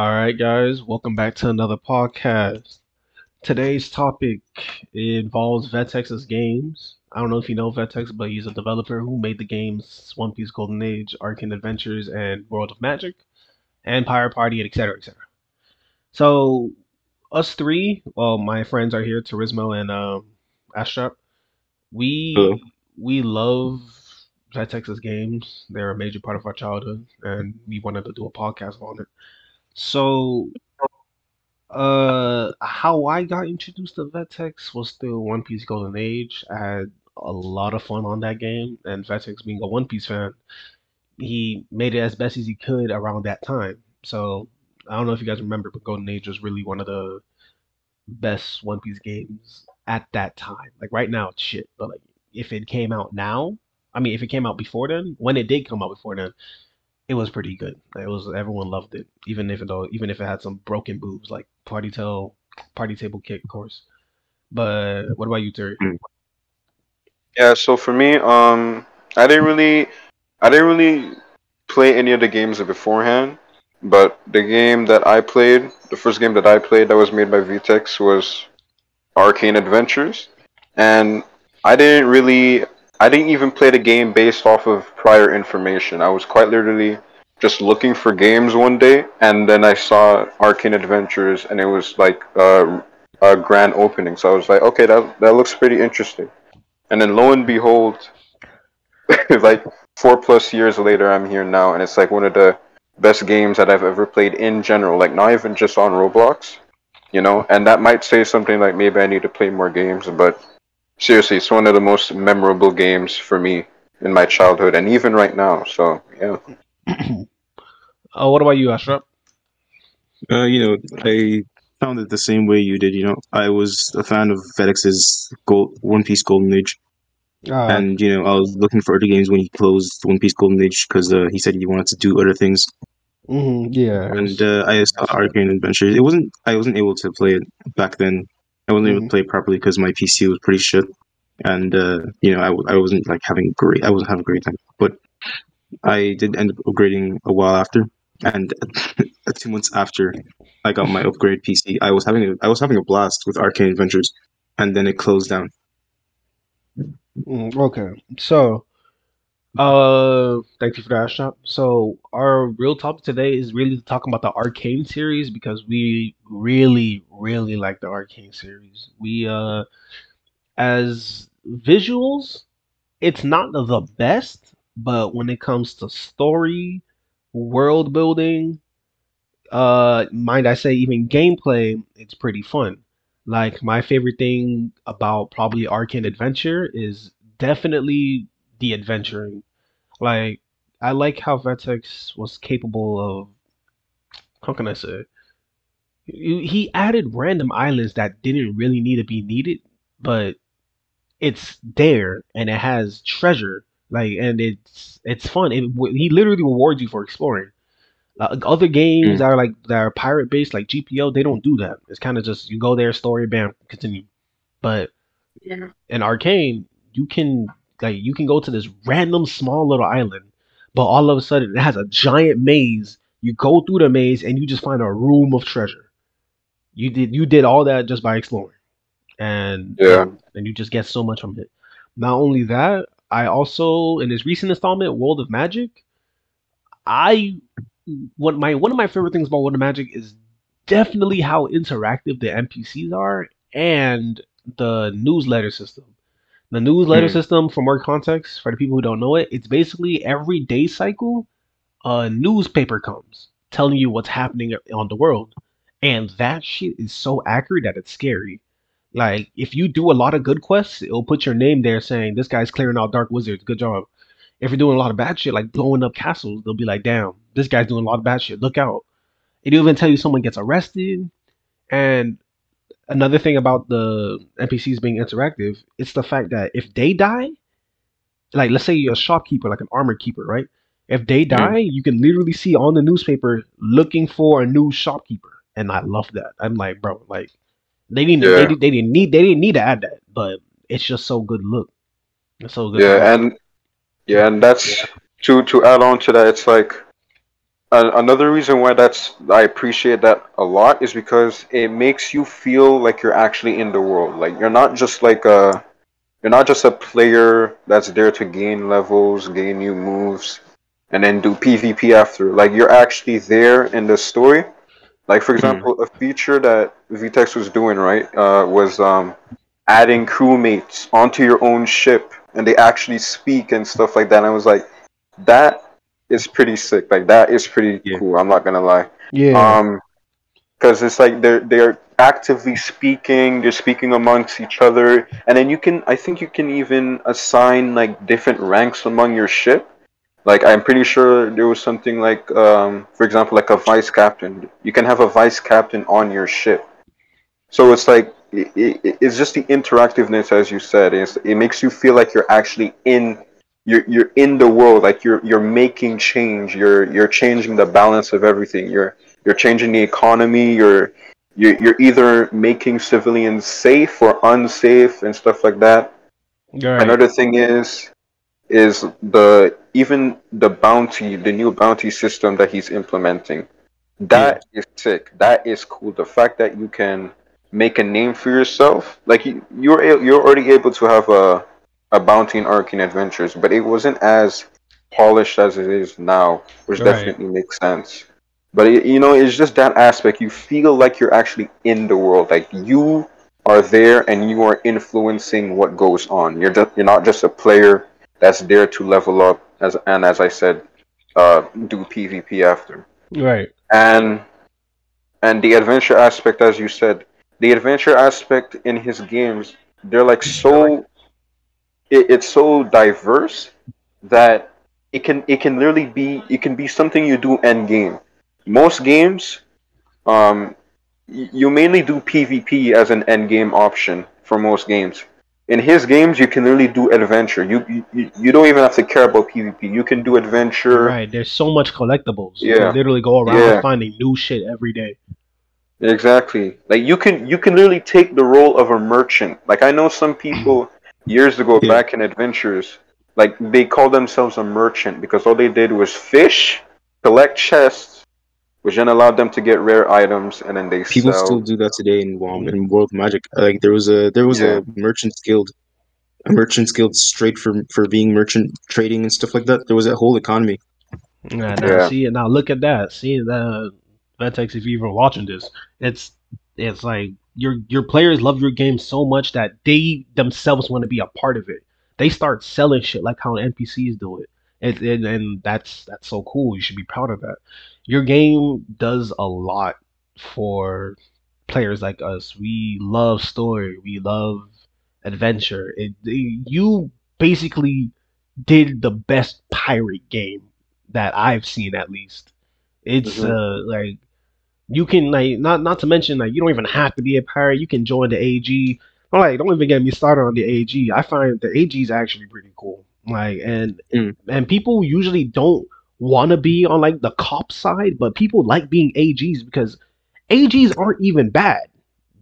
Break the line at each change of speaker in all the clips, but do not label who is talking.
All right, guys, welcome back to another podcast. Today's topic involves Vetex's games. I don't know if you know Vetex, but he's a developer who made the games One Piece Golden Age, Arcane Adventures, and World of Magic, and Pirate Party, etc., etc. So, us three, well, my friends are here, Turismo and um, Astrap. We
Hello.
we love Vetex's games. They're a major part of our childhood, and we wanted to do a podcast on it. So, uh, how I got introduced to Vetex was through One Piece Golden Age. I had a lot of fun on that game, and Vetex being a One Piece fan, he made it as best as he could around that time. So, I don't know if you guys remember, but Golden Age was really one of the best One Piece games at that time. Like right now, it's shit, but like if it came out now, I mean, if it came out before then, when it did come out before then, it was pretty good. It was everyone loved it, even if it even if it had some broken boobs like Party Tail, Party Table Kick, of course. But what about you, Turi?
Mm. Yeah, so for me, um, I didn't really, I didn't really play any of the games beforehand, but the game that I played, the first game that I played that was made by Vetex was Arcane Adventures, and I didn't really, I didn't even play the game based off of prior information. I was quite literally just looking for games one day, and then I saw Arcane Adventures, and it was like uh, a grand opening. So I was like, okay, that that looks pretty interesting. And then lo and behold, like four plus years later, I'm here now, and it's like one of the best games that I've ever played in general. Like not even just on Roblox, you know. And that might say something like maybe I need to play more games, but seriously, it's one of the most memorable games for me in my childhood, and even right now. So yeah.
Uh, what about you,
Astrap?
Uh, you know, I found it the same way you did. You know, I was a fan of Vetex's Gold One Piece Golden Age,
Uh,
and you know, I was looking for other games when he closed One Piece Golden Age because uh, he said he wanted to do other things.
mhm, yeah,
And uh, I saw Arcane Adventures. It wasn't. I wasn't able to play it back then. I wasn't able to play properly because my PC was pretty shit, and uh, you know, I, I wasn't like having great. I wasn't having a great time, but I did end up upgrading a while after, and two months after I got my upgrade PC, I was having a, I was having a blast with Arcane Adventures, and then it closed down.
Mm, okay, so uh, thank you for that, Astrap. So our real topic today is really talking about the Arcane series because we really, really like the Arcane series. We uh, as visuals, it's not the best, but when it comes to story, world building, uh, mind I say even gameplay, it's pretty fun. Like my favorite thing about probably Arcane Adventure is definitely the adventuring. Like I like how Vetex was capable of how can I say? He he added random islands that didn't really need to be needed, but it's there and it has treasure. Like and it's it's fun. It, he literally rewards you for exploring. Uh, other games
Mm.
that are like that are pirate based, like GPO, they don't do that. It's kind of just you go there, story, bam, continue. But yeah. in Arcane, you can like you can go to this random small little island, but all of a sudden it has a giant maze. You go through the maze and you just find a room of treasure. You did you did all that just by exploring, and
Yeah.
and, and you just get so much from it. Not only that, I also in this recent installment, World of Magic, I what my one of my favorite things about World of Magic is definitely how interactive the NPCs are and the newsletter system. The newsletter
Hmm.
system, for more context, for the people who don't know it, it's basically every day cycle, a newspaper comes telling you what's happening on the world. And that shit is so accurate that it's scary. Like, if you do a lot of good quests, it'll put your name there saying, this guy's clearing out dark wizards. Good job. If you're doing a lot of bad shit, like blowing up castles, they'll be like, damn, this guy's doing a lot of bad shit. Look out. It'll even tell you someone gets arrested. And another thing about the NPCs being interactive, it's the fact that if they die, like let's say you're a shopkeeper, like an armor keeper, right? If they die, you can literally see on the newspaper looking for a new shopkeeper, and I love that. I'm like, bro, like they didn't,
Yeah.
they, didn't- they didn't need, they didn't need to add that, but it's just so good look. It's so good. to look.
Yeah, and yeah, and that's to to add on to that. It's like another reason why that's I appreciate that a lot is because it makes you feel like you're actually in the world. Like you're not just like a you're not just a player that's there to gain levels, gain new moves, and then do PvP after. Like you're actually there in the story. Like for example, mm. a feature that Vetex was doing right uh, was um, adding crewmates onto your own ship, and they actually speak and stuff like that. And I was like, that is pretty sick. Like that is pretty yeah. cool. I'm not gonna lie.
Yeah.
Um, because it's like they're they're actively speaking. They're speaking amongst each other, and then you can. I think you can even assign like different ranks among your ship. Like I'm pretty sure there was something like, um, for example, like a vice captain. You can have a vice captain on your ship. So it's like it, it, it's just the interactiveness, as you said. It's, it makes you feel like you're actually in you're you're in the world like you're you're making change you're you're changing the balance of everything you're you're changing the economy you're you're, you're either making civilians safe or unsafe and stuff like that right. another thing is is the even the bounty the new bounty system that he's implementing That yeah. is sick that is cool the fact that you can make a name for yourself like you, you're you're already able to have a a bounty in Arcane Adventures, but it wasn't as polished as it is now, which right. definitely makes sense. But it, you know, it's just that aspect. You feel like you're actually in the world, like you are there and you are influencing what goes on. You're just, you're not just a player that's there to level up, as and as I said, uh, do PvP after.
Right.
And and the adventure aspect, as you said, the adventure aspect in his games, they're like so it, it's so diverse that it can it can literally be it can be something you do end game. Most games, um, you mainly do PvP as an end game option for most games. In his games, you can literally do adventure. You, you you don't even have to care about PvP. You can do adventure.
Right. There's so much collectibles. Yeah. You can literally go around yeah. finding new shit every day.
Exactly. Like you can you can literally take the role of a merchant. Like I know some people years ago yeah. back in adventures like they called themselves a merchant because all they did was fish collect chests which then allowed them to get rare items and then they
people
sell.
still do that today in um, in world magic like there was a there was yeah. a merchant guild a merchant guild straight for for being merchant trading and stuff like that there was a whole economy
yeah, now yeah. see now look at that see that Vetex if you're even watching this it's it's like your your players love your game so much that they themselves want to be a part of it. They start selling shit like how NPCs do it, and, and and that's that's so cool. You should be proud of that. Your game does a lot for players like us. We love story. We love adventure. It, it, you basically did the best pirate game that I've seen at least. It's mm-hmm. uh like you can like not not to mention like you don't even have to be a pirate. You can join the AG. I'm like, don't even get me started on the AG. I find the AG is actually pretty cool. Like, and mm. and people usually don't want to be on like the cop side, but people like being AGs because AGs aren't even bad.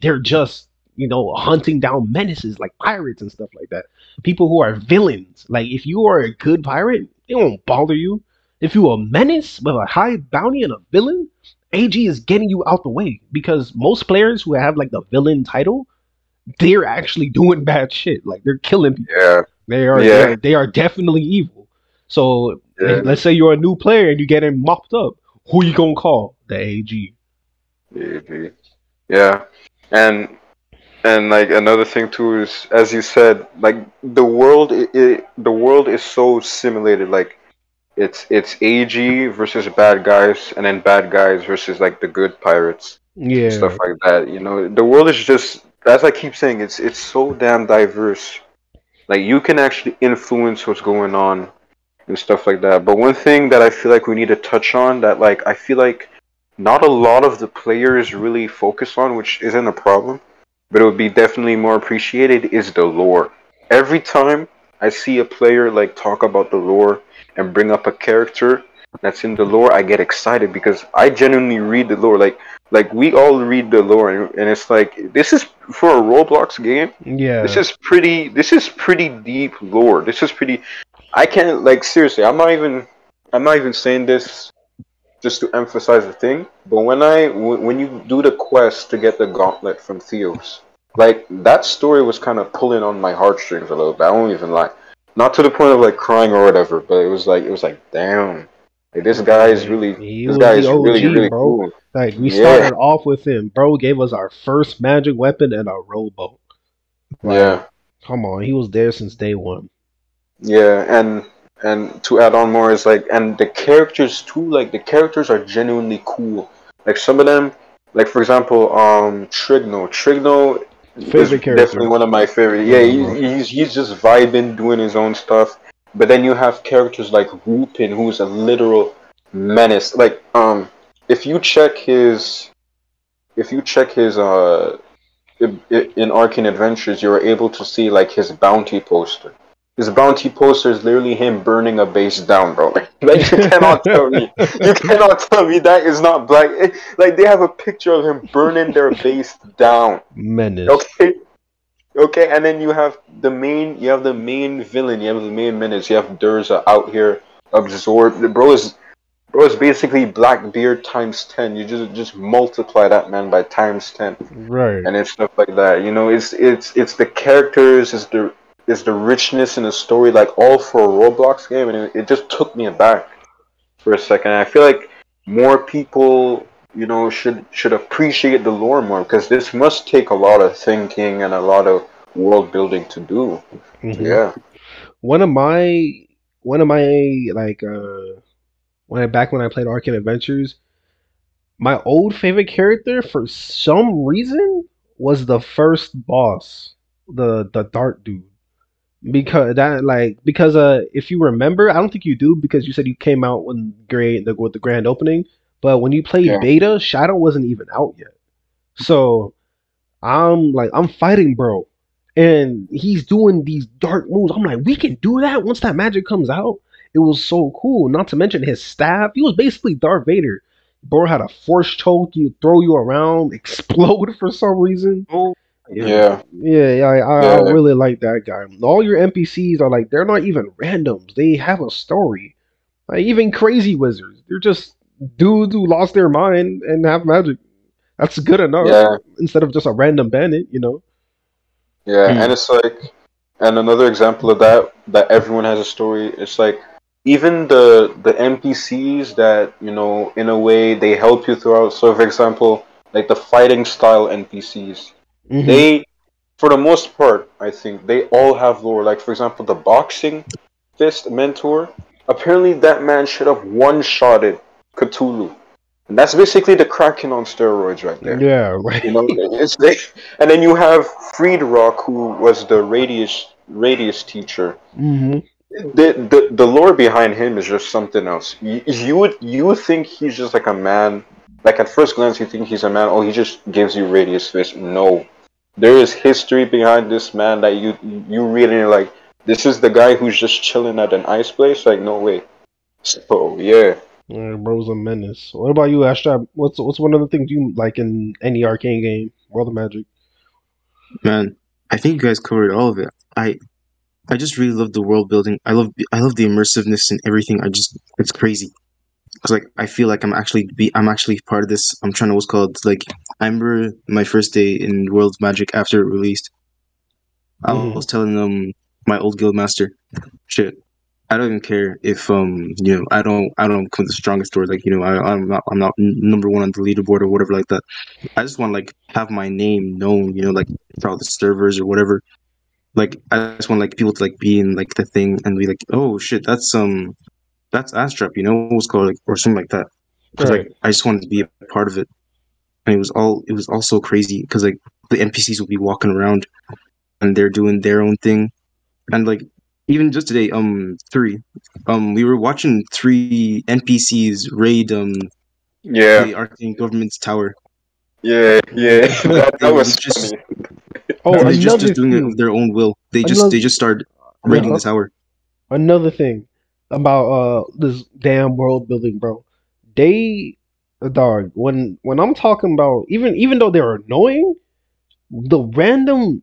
They're just you know hunting down menaces like pirates and stuff like that. People who are villains. Like, if you are a good pirate, it won't bother you. If you're a menace with a high bounty and a villain, AG is getting you out the way because most players who have like the villain title, they're actually doing bad shit. Like they're killing people.
Yeah.
They are yeah. they are, they are definitely evil. So yeah. let's say you're a new player and you get him mopped up. Who you gonna call? The AG.
AG. Yeah. And and like another thing too is as you said, like the world it, it the world is so simulated. Like it's it's AG versus bad guys, and then bad guys versus like the good pirates,
yeah,
stuff like that. You know, the world is just as I keep saying, it's it's so damn diverse. Like you can actually influence what's going on and stuff like that. But one thing that I feel like we need to touch on that like I feel like not a lot of the players really focus on, which isn't a problem, but it would be definitely more appreciated is the lore. Every time I see a player like talk about the lore and bring up a character that's in the lore, I get excited because I genuinely read the lore. Like like we all read the lore and, and it's like this is for a Roblox game.
Yeah.
This is pretty this is pretty deep lore. This is pretty I can't like seriously, I'm not even I'm not even saying this just to emphasize the thing. But when I w- when you do the quest to get the gauntlet from Theos, like that story was kind of pulling on my heartstrings a little bit. I won't even lie, not to the point of like crying or whatever, but it was like it was like damn, like this guy is really
He
this guy is
OG,
really really
bro.
cool.
Like we
Yeah.
started off with him. Bro gave us our first magic weapon and a rowboat. Like,
Yeah,
Come on, he was there since day one.
yeah, and and to add on more is like and the characters too. Like the characters are genuinely cool. Like some of them, like for example, um, Trigno. Trigno
Favorite character.
definitely one of my favorite. Yeah,
Mhm.
he, he's he's just vibing, doing his own stuff. But then you have characters like Rupin, who's a literal menace. Like um, if you check his, if you check his uh, in Arcane Adventures, you're able to see like his bounty poster. His bounty poster is literally him burning a base down, bro. Like you cannot tell me, you cannot tell me that is not black. Eh, Like they have a picture of him burning their base down.
Menace.
Okay. Okay, and then you have the main you have the main villain, you have the main menace, you have Durza out here absorbed bro is bro is basically Blackbeard times ten. You just just multiply that man by times ten
Right.
and it's stuff like that. You know, it's it's it's the characters, it's the it's the richness in the story, like all for a Roblox game, and it, it just took me aback for a second. I feel like more people, you know, should should appreciate the lore more because this must take a lot of thinking and a lot of world building to do.
Mhm.
Yeah,
One of my one of my like uh when I back when I played Arcane Adventures, my old favorite character for some reason was the first boss, the the dart dude. Because that like because uh if you remember, I don't think you do because you said you came out when great the with the grand opening, but when you played
Yeah.
beta, Shadow wasn't even out yet. So I'm like I'm fighting bro and he's doing these dark moves. I'm like, we can do that once that magic comes out. It was so cool. Not to mention his staff. He was basically Darth Vader. Bro had a force choke, you throw you around, explode for some reason.
Oh,
yeah,
Yeah, yeah, I, I, I really like that guy. All your NPCs are like they're not even randoms. They have a story. Like even crazy wizards, they're just dudes who lost their mind and have magic. That's good enough.
yeah.
Instead of just a random bandit, you know.
Yeah,
Hmm.
and it's like, and another example of that that everyone has a story. It's like even the the NPCs that you know in a way they help you throughout. So, for example, like the fighting style NPCs,
Mhm.
they, for the most part, I think they all have lore. Like for example, the boxing fist mentor. Apparently, that man should have one shotted Cthulhu, and that's basically the Kraken on steroids right there.
Yeah, right.
You know, it's they, and then you have Friedrock, who was the Radius Radius teacher.
hmm
The, the the lore behind him is just something else. You, you would you think he's just like a man. Like at first glance, you think he's a man. Oh, he just gives you Radius fist. No, there is history behind this man that you you read and you're like, this is the guy who's just chilling at an ice place. Like, no way. So yeah.
Yeah, bro's a menace. What about you, Astrap? What's what's one of the things you like in any arcane game? World of Magic.
man, I think you guys covered all of it. I, I just really love the world building. I love, I love the immersiveness and everything. I just, it's crazy. Cause like I feel like I'm actually be, I'm actually part of this. I'm trying to what's called like I remember my first day in World of Magic after it released. I
Mhm.
was telling them my old guild master, shit. I don't even care if um you know I don't I don't come the strongest or like you know I I'm not I'm not number one on the leaderboard or whatever like that. I just want to like have my name known, you know, like throughout the servers or whatever. Like I just want like people to like be in like the thing and be like, oh shit, that's um that's Astrap, you know, what's called like or something like that. Because
Right.
like I just wanted to be a part of it, and it was all it was all so crazy because like the NPCs would be walking around and they're doing their own thing, and like even just today, um, three, um, we were watching three NPCs raid um
Yeah.
the Arcane government's tower.
Yeah. Yeah. that, that was
just-
funny.
Oh,
they're just, just doing it of their own will. They just
Another-
they just started raiding the tower.
Another thing about uh this damn world building, bro. They, dog. When when I'm talking about even even though they're annoying, the random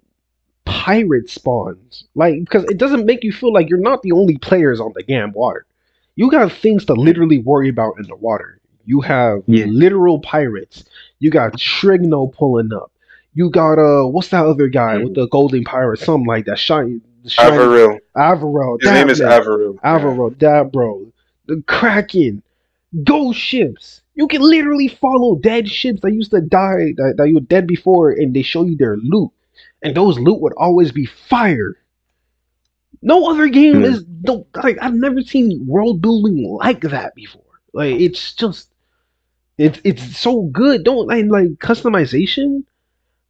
pirate spawns like because it doesn't make you feel like you're not the only players on the damn water. You got things to literally worry about in the water. You have
Yeah.
literal pirates. You got Trigno pulling up. You got uh, what's that other guy with the golden pirate? Something like that.
Avaril.
Avaro.
His name is
man.
Avaril.
Avaro, that bro. The Kraken. Ghost ships. You can literally follow dead ships that used to die, that, that you were dead before, and they show you their loot. And those loot would always be fire. No other game
Hmm.
is no like I've never seen world building like that before. Like it's just it's it's so good. Don't and like customization.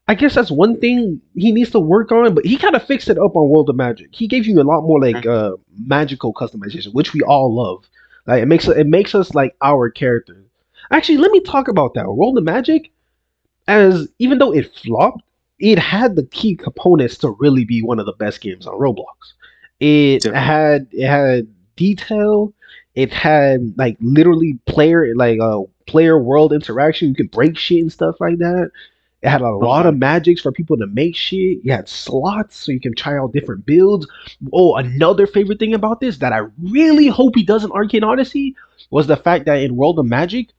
I guess that's one thing he needs to work on, but he kind of fixed it up on World of Magic. He gave you a lot more like uh magical customization, which we all love. Like it makes it makes us like our character. Actually, let me talk about that. World of Magic, as even though it flopped, it had the key components to really be one of the best games on Roblox. It
Definitely.
had it had detail. It had like literally player like uh player world interaction. You could break shit and stuff like that. It had a oh, lot of magics for people to make shit. You had slots so you can try out different builds. Oh, another favorite thing about this that I really hope he does in Arcane Odyssey was the fact that in World of Magic,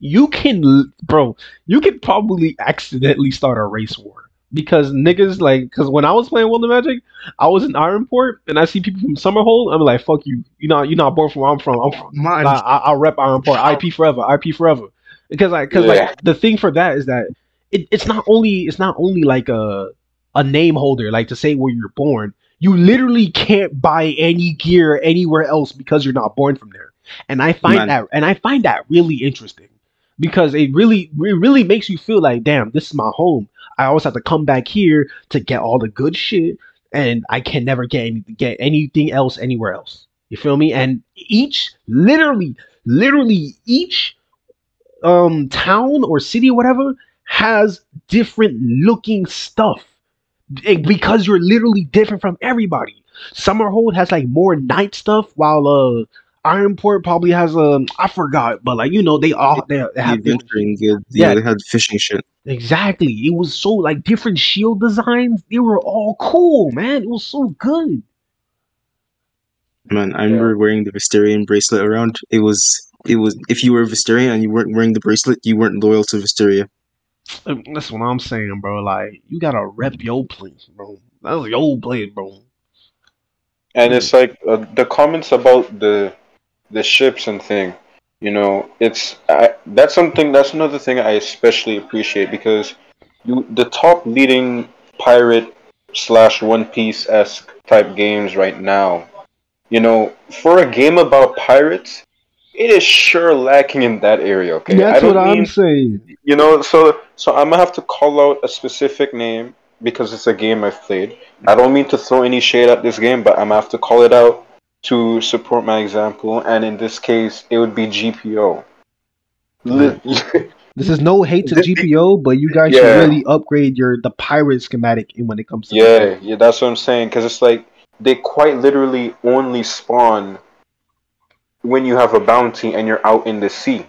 you can, bro, you could probably accidentally start a race war because niggas like, because when I was playing World of Magic, I was in Ironport and I see people from Summerhold. I'm like, fuck you, you not you're not born from where I'm from. I'm from. I, I, I'll rep Ironport. IP forever. IP forever. Because like, because
Yeah.
like the thing for that is that it, it's not only it's not only like a a name holder like to say where you're born. You literally can't buy any gear anywhere else because you're not born from there. And I find
Man.
that and I find that really interesting because it really it really makes you feel like damn this is my home. I always have to come back here to get all the good shit and I can never get any, get anything else anywhere else. You feel me? And each literally literally each um town or city or whatever has different looking stuff Eh, because you're literally different from everybody. Summerhold has like more night stuff, while uh Ironport probably has um I forgot, but like you know they all they, they
the
have different
adventuring guild.
Yeah.
Yeah, they had fishing shit.
exactly. It was so like different shield designs. They were all cool, man. It was so good.
Man, I remember wearing the Visterian bracelet around. It was it was if you were a Visterian and you weren't wearing the bracelet, you weren't loyal to Visteria.
Uh, That's what I'm saying, bro. Like you gotta rep your place, bro. That's was your place, bro.
And it's like uh, the comments about the the ships and thing. You know, it's I, that's something. That's another thing I especially appreciate because you the top leading pirate slash One Piece esque type games right now. You know, for a game about pirates, it is sure lacking in that area. Okay,
That's what
mean
I'm saying.
you know, so so I'm gonna have to call out a specific name because it's a game I've played. I don't mean to throw any shade at this game, but I'm gonna have to call it out to support my example. And in this case, it would be GPO. Mm-hmm. Li-
This is no hate to GPO, but you guys
Yeah.
should really upgrade your the pirate schematic in when it comes to
yeah, yeah, that's what I'm saying. Because it's like they quite literally only spawn when you have a bounty and you're out in the sea.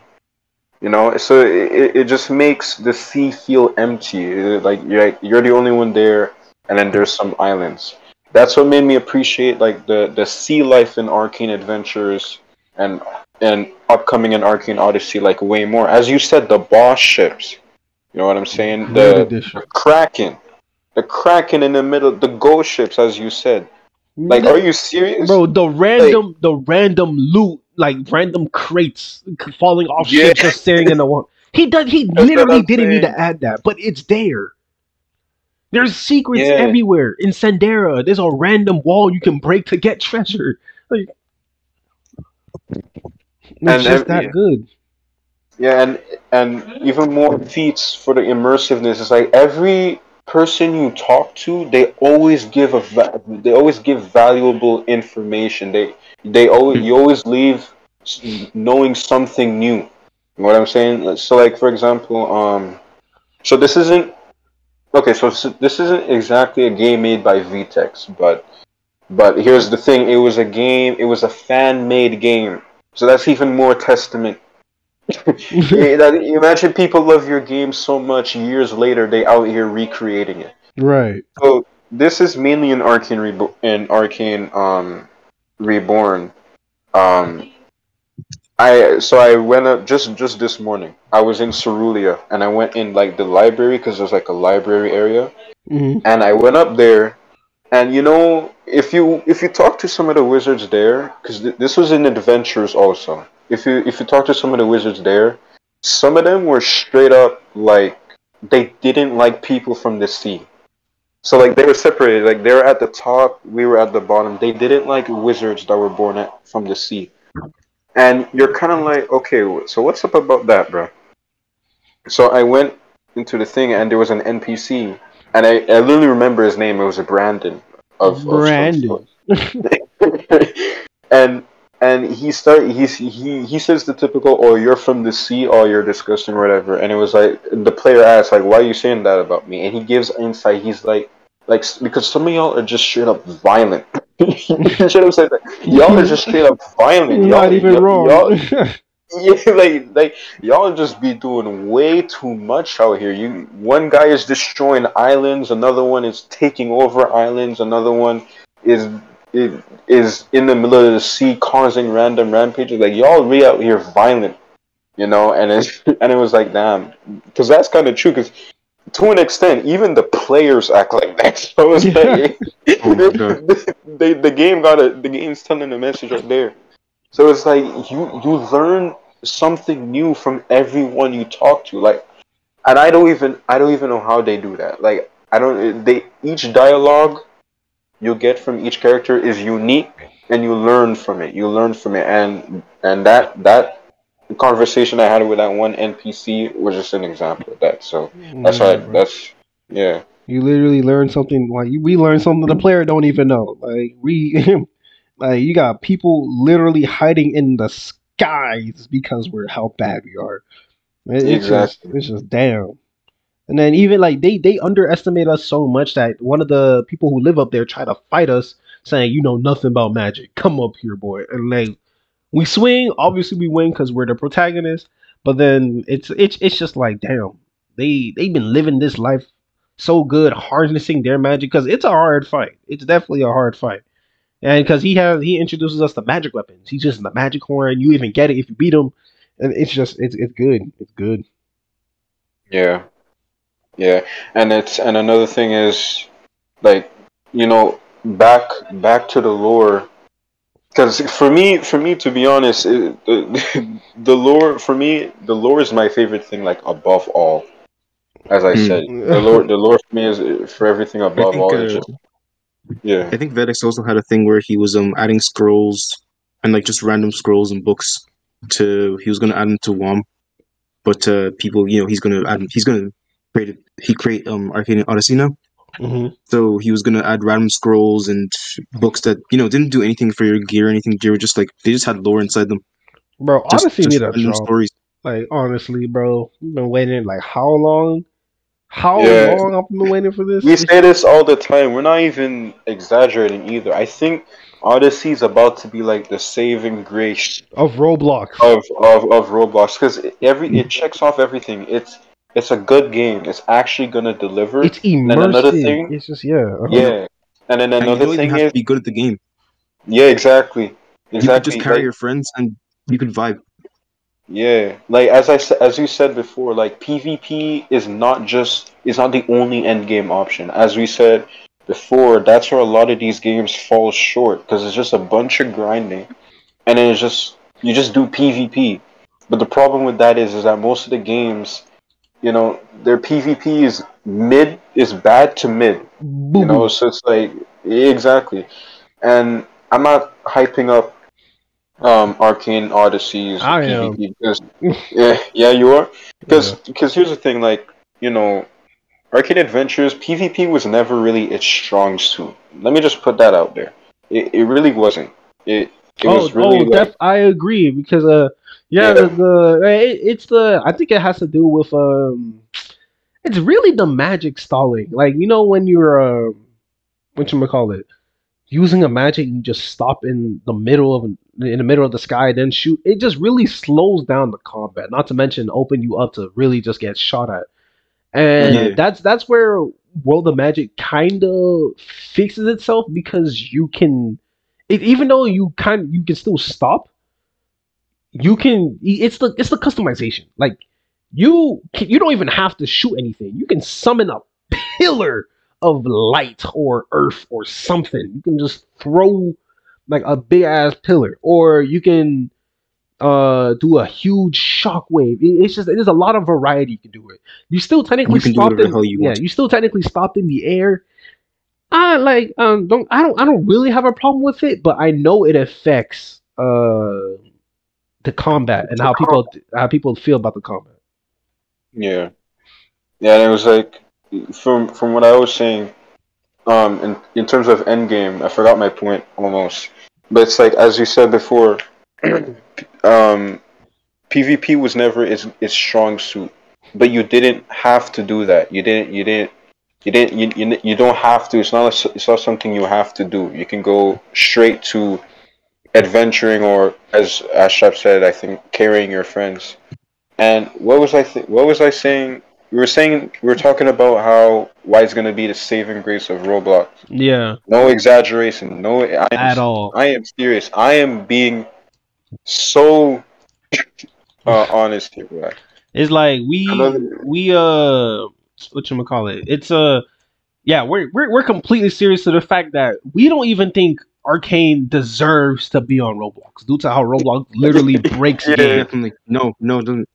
You know, so it, it just makes the sea feel empty. Like you're you're the only one there, and then there's some islands. That's what made me appreciate like the the sea life in Arcane Adventures and and upcoming in Arcane Odyssey like way more. As you said, the boss ships. You know what I'm saying? The, the Kraken, the Kraken in the middle, the ghost ships, as you said. Like, are you serious?
bro, the random the random loot, like random crates falling off
Yeah.
ships just staring in the water. He does he literally didn't need to add that, but it's there. There's secrets
Yeah.
everywhere. In Sandera, there's a random wall you can break to get treasure. Like it's
And
just
ev-
that
yeah.
good.
Yeah, and and even more feats for the immersiveness. It's like every person you talk to, they always give a va- they always give valuable information. They they always you always leave knowing something new. You know what I'm saying? So like for example, um, so this isn't okay. So this isn't exactly a game made by Vetex, but but here's the thing: it was a game. It was a fan made game. So that's even more testament imagine people love your game so much years later they out here recreating it.
right.
So this is mainly an arcane rebo- an arcane um reborn. Um I so I went up just just this morning. I was in Cerulia and I went in like the library because there's like a library area,
hmm
and I went up there, and you know if you if you talk to some of the wizards there, because th- this was in adventures also. If you if you talk to some of the wizards there, some of them were straight up like they didn't like people from the sea. So like they were separated. Like they were at the top, we were at the bottom. They didn't like wizards that were born at, from the sea. And you're kind of like, okay, so what's up about that, bro? So I went into the thing, and there was an NPC, and I, I literally remember his name. It was a Brandon of, of
Brandon.
sort. and and he start he's, he he says the typical, "Oh, you're from the sea. Oh, you're disgusting, whatever." And it was like the player asked, like, "Why are you saying that about me?" And he gives insight. He's like, like because some of y'all are just straight up violent. he should have said that. Y'all are just straight up violent. Y'all,
Not even
y'all-
wrong.
y'all- yeah, like like y'all just be doing way too much out here. You one guy is destroying islands, another one is taking over islands, another one is is, is in the middle of the sea causing random rampages. Like y'all really out here violent, you know. And it's and it was like damn, because that's kind of true. Because to an extent, even the players act like that. So it's like
Oh my
they, the game got a the game's telling a message right there. So it's like you you learn something new from everyone you talk to. Like, and I don't even I don't even know how they do that. Like I don't they each dialogue you get from each character is unique, and you learn from it. You learn from it, and and that that conversation I had with that one NPC was just an example of that. So that's
Yeah, bro.
that's yeah.
You literally learn something like we learn something the player don't even know. Like we, like you got people literally hiding in the skies because we're how bad we are. It- It's just,
Exactly.
it's just damn. And then even like they they underestimate us so much that one of the people who live up there try to fight us, saying you know nothing about magic. Come up here, boy. And like we swing, obviously we win because we're the protagonist. But then it's it's it's just like damn. They they've been living this life so good harnessing their magic because it's a hard fight. It's definitely a hard fight. And because he has he introduces us to magic weapons. He's just the magic horn. You even get it if you beat him. And it's just it's it's good. It's good.
Yeah. Yeah. And it's and another thing is like you know back back to the lore because for me for me to be honest it, the, the lore for me the lore is my favorite thing like above all. As I
Hmm.
said the lore the lore for me is for everything above
think,
all
uh,
just yeah.
I think Vetex also had a thing where he was um adding scrolls and like just random scrolls and books to he was gonna add them to WOM, but uh people you know he's gonna add he's gonna create it, he create um Arcane Odyssey now,
hmm
so he was gonna add random scrolls and books that you know didn't do anything for your gear or anything. They were just like they just had lore inside them.
Bro,
Just,
honestly,
just
need a
stories.
Like honestly, bro, we've been waiting like how long? How
Yeah.
long I've been waiting for this?
we say this all the time we're not even exaggerating either I think Odyssey's about to be like the saving grace
of Roblox.
of of, of Roblox because every it checks off everything. It's it's a good game. It's actually gonna deliver.
It's
then another
immersive.
thing-
it's just yeah. uh-huh.
yeah, and then
And you
another
don't even
thing
have
is
to be good at the game.
yeah, exactly, Exactly.
You
exactly.
could just carry
like-
your friends and you could vibe.
Yeah, like as I sa- as you said before, like PvP is not just is not the only end game option. As we said before, that's where a lot of these games fall short because it's just a bunch of grinding, and then it's just you just do PvP. But the problem with that is is that most of the games, you know, their PvP is mid is bad to mid. You know, so it's like exactly, and I'm not hyping up um Arcane Odyssey's
I am.
PvP because yeah, yeah, you are because because here's the thing, like you know, Arcane Adventures PvP was never really its strong suit. Let me just put that out there. It, it really wasn't. It it
oh,
really
oh,
like,
def- I agree because uh, yeah,
Yeah.
the, the it, it's the I think it has to do with um, it's really the magic stalling. Like you know when you're um, what you call it, using a magic, you just stop in the middle of in the middle of the sky, then shoot. It just really slows down the combat. Not to mention open you up to really just get shot at, and
Yeah.
that's that's where World of Magic kind of fixes itself because you can, it, even though you kind you can still stop. you can it's the it's the customization. Like you can, you don't even have to shoot anything. You can summon a pillar of light or earth or something. You can just throw like a big ass pillar, or you can uh do a huge shockwave. It- It's just there's a lot of variety you can do it. You still technically
You can
stopped in
you
yeah. You still technically stopped in the air. I like um don't I don't I don't really have a problem with it, but I know it affects uh the combat and how people how people feel about the combat.
Yeah, yeah. And it was like from from what I was saying, um, in in terms of endgame, I forgot my point almost. But it's like as you said before, um, PvP was never its its strong suit, but you didn't have to do that. You didn't. You didn't. You didn't. You, you, you don't have to. It's not. A, it's not something you have to do. You can go straight to adventuring, or as Astrap said, I think carrying your friends. And what was I? Th- what was I saying? We were saying we were talking about how why it's gonna be the saving grace of Roblox.
Yeah,
No exaggeration. No, I am,
at all.
I am serious. I am being so uh, honest here. Bro.
It's like we we uh what you call it? It's a yeah, we're we're we're completely serious to the fact that we don't even think Arcane deserves to be on Roblox due to how Roblox literally breaks
Yeah.
game.
Definitely. No, no, it doesn't.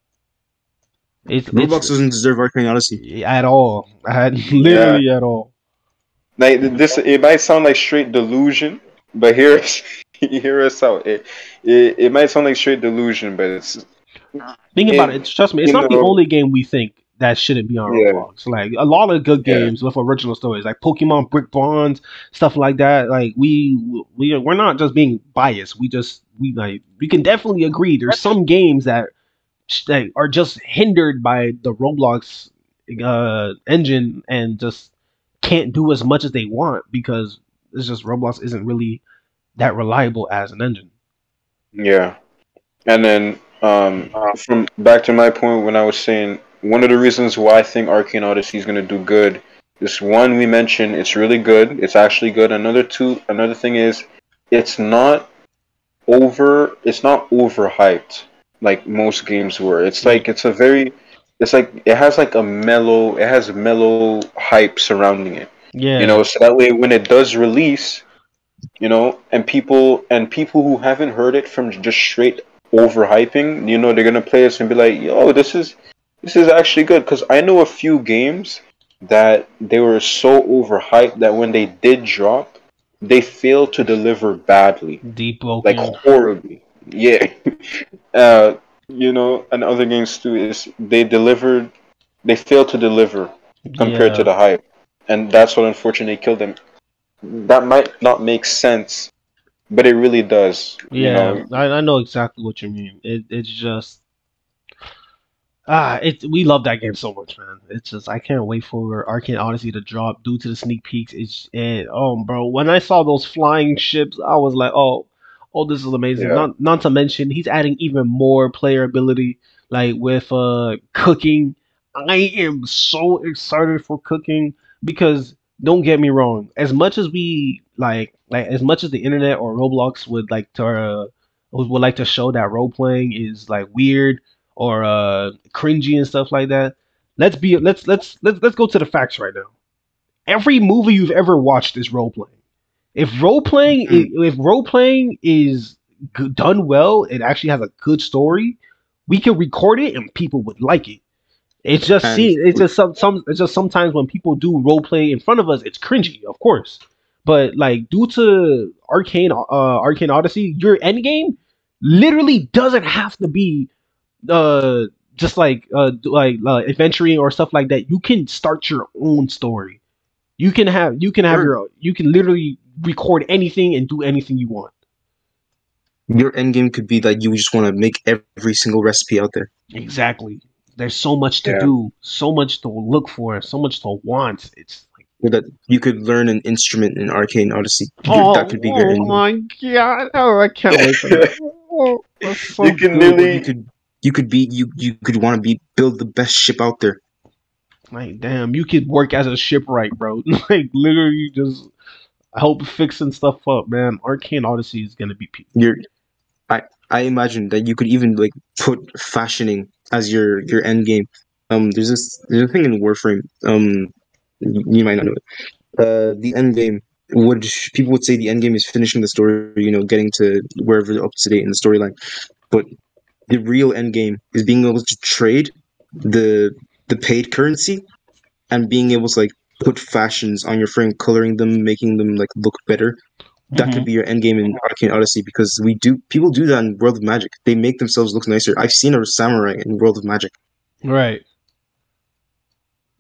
It's,
Roblox
it's
doesn't deserve Arcane Odyssey.
at all. At literally at all.
Like this, it might sound like straight delusion, but hear us, hear us out. It, it, it might sound like straight delusion, but it's
Think about it. Trust me, it's not the
the-
only game we think that shouldn't be on
Yeah.
Roblox. Like a lot of good
Yeah.
games with original stories, like Pokemon Brick Bronze, stuff like that. Like we we we're not just being biased. We just we like we can definitely agree. There's some games that that are just hindered by the Roblox uh, engine and just can't do as much as they want because it's just Roblox isn't really that reliable as an engine.
Yeah, and then um, from back to my point when I was saying one of the reasons why I think Arcane Odyssey is gonna do good is one we mentioned it's really good. It's actually good. Another two, another thing is it's not over. It's not overhyped like most games were. It's like it's a very. It's like it has like a mellow. It has mellow hype surrounding it
Yeah,
you know so that way when it does release you know and people and people who haven't heard it from just straight overhyping you know they're gonna play this and be like yo this is this is actually good because i know a few games that they were so overhyped that when they did drop they failed to deliver badly
deep
like horribly. Yeah. uh, you know, and other games too is they delivered, they failed to deliver compared
Yeah.
to the hype, and that's what unfortunately killed them. That might not make sense, but it really does. you
Yeah,
know?
I, I know exactly what you mean. It it's just ah, it we love that game so much, man. It's just I can't wait for Arcane Odyssey to drop due to the sneak peeks. It's and oh, bro, when I saw those flying ships, I was like, oh, oh, this is amazing.
Yeah.
Not not to mention he's adding even more player ability, like with uh cooking. I am so excited for cooking because don't get me wrong. As much as we like, like as much as the internet or Roblox would like to uh, would like to show that role playing is like weird or uh cringy and stuff like that. Let's be let's let's let's let's go to the facts right now. Every movie you've ever watched is role playing. If role playing if role playing is done well, it actually has a good story. We can record it and people would like it. It's just see, it's just some some it's just sometimes when people do role play in front of us, it's cringy, of course. But like due to Arcane uh Arcane Odyssey, your end game literally doesn't have to be uh just like uh like uh, adventuring or stuff like that. You can start your own story. You can have you can have
Sure.
your you can literally record anything and do anything you want.
Your end game could be that you just want to make every single recipe out there.
Exactly. There's so much to
Yeah.
do, so much to look for, so much to want. It's like
Or that you could learn an instrument in Arcane Odyssey.
Oh,
that could be your
oh
end
my god! Oh, I can't wait for that. Oh, so
You can
good.
Or
literally-
you could you could be you you could want to be build the best ship out there.
Like, damn, you could work as a shipwright, bro. like, literally, just help fixing stuff up, man. Arcane Odyssey is gonna be. pe-
You're I I imagine that you could even like put fashioning as your your end game. Um, there's this there's a thing in Warframe. Um, you might not know it. Uh, the end game would people would say the end game is finishing the story, you know, getting to wherever up to date in the storyline. But the real end game is being able to trade the the paid currency and being able to like put fashions on your frame, coloring them, making them like look better. That could be your end game in Arcane Odyssey because we do people do that in World of Magic. They make themselves look nicer. I've seen a samurai in World of Magic.
Right.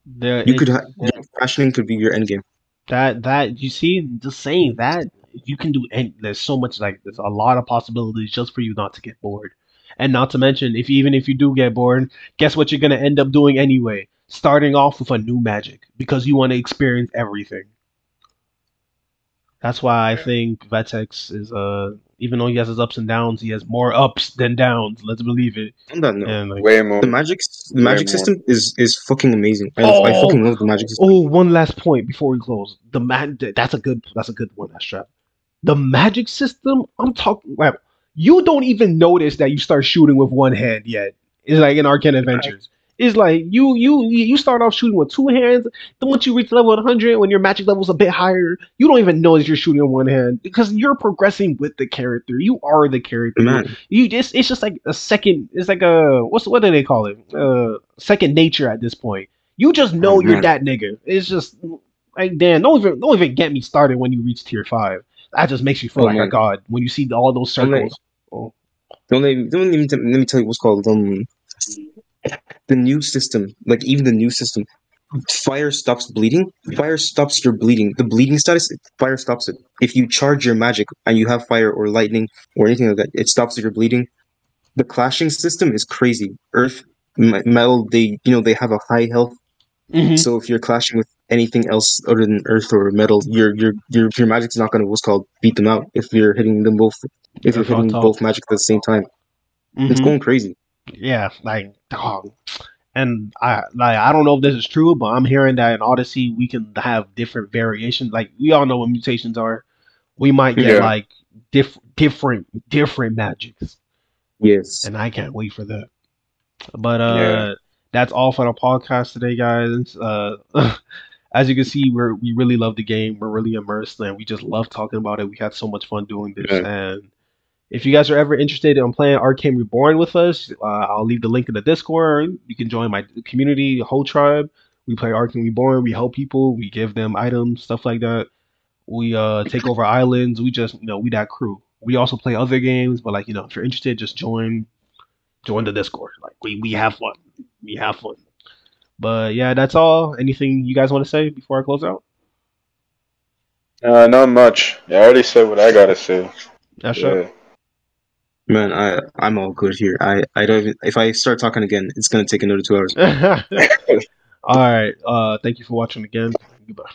The,
You
it-
could ha- fashioning could be your end game.
that that you see just saying that you can do and there's so much like there's a lot of possibilities just for you not to get bored. And not to mention if even if you do get bored guess what you're going to end up doing anyway? Starting off with a new magic because you want to experience everything. That's why i think Vetex is uh even though he has his ups and downs he has more ups than downs let's believe it
On that
and like
Way more.
the magic the magic
more.
system is is fucking amazing. I, I
Oh!
fucking love the magic system.
Oh, one last point before we close. The mag that's a good that's a good one, Astrap. The magic system, I'm talking like you don't even notice that you start shooting with one hand yet. It's like in Arcane Adventures. It's like you you you start off shooting with two hands. Then once you reach level 100, when your magic level's a bit higher, you don't even know that you're shooting with one hand because you're progressing with the character. You are the character.
Man,
You just it's just like a second. It's like a what's what do they call it? Uh, second nature at this point. You just know
Oh,
you're that nigga. It's just like damn. Don't even don't even get me started when you reach tier five. That just makes you feel
Oh,
like a god when you see all those
Don't let-
circles. Oh,
don't let, don't even t- let me tell you what's called um the new system. Like even the new system, fire stops bleeding. Fire stops your bleeding. The bleeding status, fire stops it. If you charge your magic and you have fire or lightning or anything like that, it stops your bleeding. The clashing system is crazy. Earth, metal, they you know they have a high health
mhm.
So if you're clashing with anything else other than earth or metal, your your your your magic's not gonna what's called beat them out if you're hitting them both. If you're hitting both magic at the same time, it's
Mhm.
going crazy.
Yeah, like dog. And I like I don't know if this is true, but I'm hearing that in Odyssey we can have different variations. Like we all know what mutations are. We might get
Yeah.
like diff- different different magics.
Yes.
and I can't wait for that. But uh,
Yeah.
that's all for the podcast today, guys. Uh, as you can see, we're we really love the game. We're really immersed, and we just love talking about it. We had so much fun doing this.
Yeah.
And if you guys are ever interested in playing Arcane Reborn with us, uh, I'll leave the link in the Discord. You can join my community, the Hoe Tribe. We play Arcane Reborn. We help people. We give them items, stuff like that. We uh take over islands. We just you know we that crew. We also play other games, but like you know if you're interested, just join join the Discord. Like we we have fun. We have fun. But yeah, that's all. Anything you guys want to say before I close out?
Uh, not much. I already said what I gotta say.
That's
Yeah.
Man, I I'm all good here. I I don't even if I start talking again, it's gonna take another two hours.
all right. Uh, thank you for watching again. Goodbye.